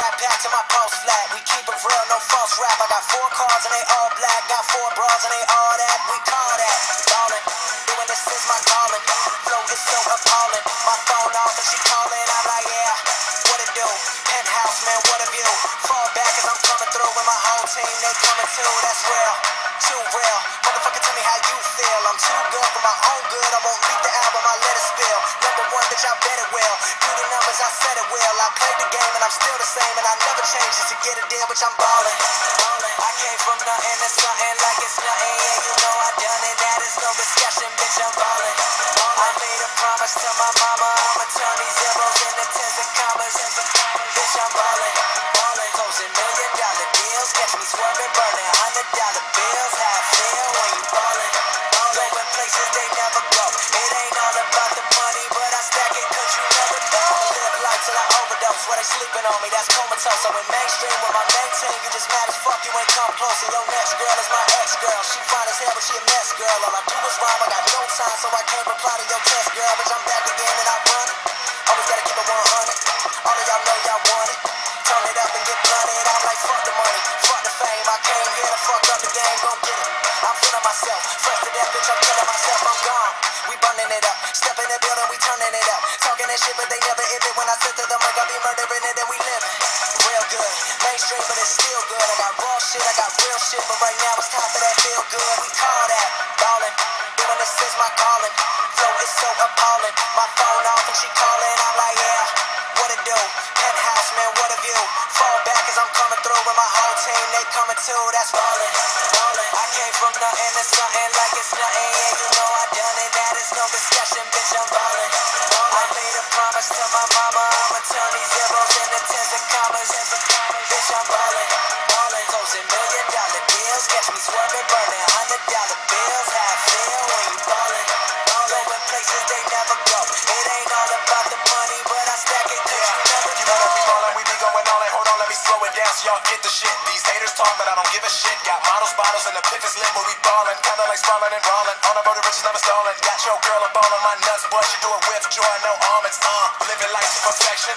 Rap back to my post flat. We keep it real, no false rap. I got four cars and they all black. Got four bras and they all that. We call that ballin'. Doing this is my calling. Flow is so appalling. My phone off and she calling. I'm like, yeah, what it do? Penthouse, man, what a view. Fall back as I'm coming through with my whole team. They coming too, that's real. Too real. Motherfucker, tell me how you feel. I'm too good for my own good. I won't leak the album, I let it spill. Number one, bitch, I bet it will. I said it will. I played the game and I'm still the same. And I never change just to get a deal, bitch, I'm ballin'. ballin'. I came from nothing to something like it's nothing. Yeah, you know I done it. That is no discussion, bitch, I'm ballin'. I made a promise to my mama. I'ma turn these zeros into tens of commas. Bitch, I'm ballin'. Ballin'. Closing million dollar deals. Catch me swerving, burning hundred dollar bills. Where they sleeping on me, that's comatose. I went mainstream with my main team. You just mad as fuck, you ain't come close. And your next girl is my ex girl. She fine as hell, but she a mess girl. All I do is rhyme, I got no time, so I can't reply to your test girl. Bitch, I'm back again and I run it. Always gotta keep it 100. All of y'all know y'all want it. Turn it up and get blunted. I'm like, fuck the money, fuck the fame. I came here to fuck up the game, gon' get it. I'm feeling myself, fresh death, bitch, I'm killing myself, I'm gone. We burning it up, step in the building, we turning it up. Talking that shit, but they never hit it. When I sit to the mic, I be murdering it, and we living. Real good, mainstream, but it's still good. I got raw shit, I got real shit, but right now it's time for that feel good. We call that ballin', doing this is my calling. Flow is so appalling. My phone off and she calling, I'm like, yeah, what it do? Penthouse, man, what a view. Fall back as I'm coming through with my whole team, they coming too, that's ballin'. ballin'. I came from nothing to something like promise to my mama, I'ma turn these zeros into y'all get the shit. These haters talk, but I don't give a shit. Got models, bottles, and the piff is but we ballin'. Kinda like sprawling and rollin'. On the road to riches, never stallin'. Got your girl a ball on my nuts, but she do it with joy, no almonds. Uh, living life to perfection.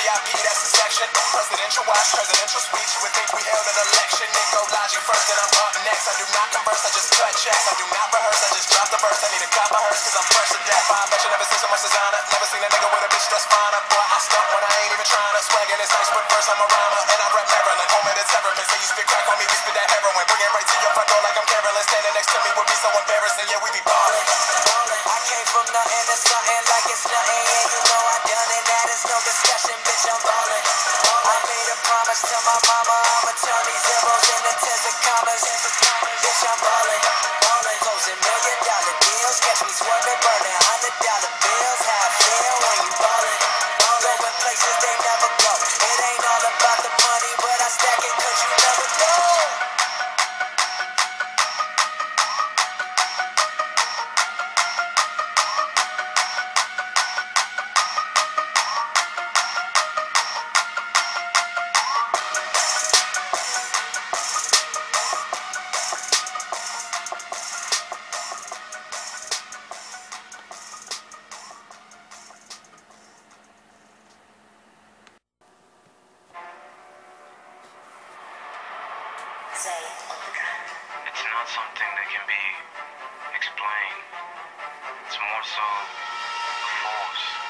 VIP, that's the section. Presidential watch, presidential speech. You would think we held an election. Then go logic first, then I'm up next. I do not converse, I just cut checks. I do not rehearse, I just drop the verse. I need a cop of hers, cause I'm fresh to death. I bet you never seen so much designer. Never seen a nigga with a bitch that's finer. Boy, I stunt when I ain't even trying to swag it. It's nice, I'm a rhymer. And I rap Maryland, home of the terrapins. Say you spit crack on me, we spit that heroin. Bring it right to your front door like I'm Carolyn. Standing next to me would be so embarrassing. Yeah, we be ballin'. I came from nothing to something like it's nothing. Yeah, you know I done it. That is no discussion, bitch. I'm ballin'. I made a promise to my mama. I'ma turn these zeros into tens of commas. Bitch, I'm ballin'. Ballin'. Closing million dollar deals. Catch me swerving, burning It's not something that can be explained. It's more so a force.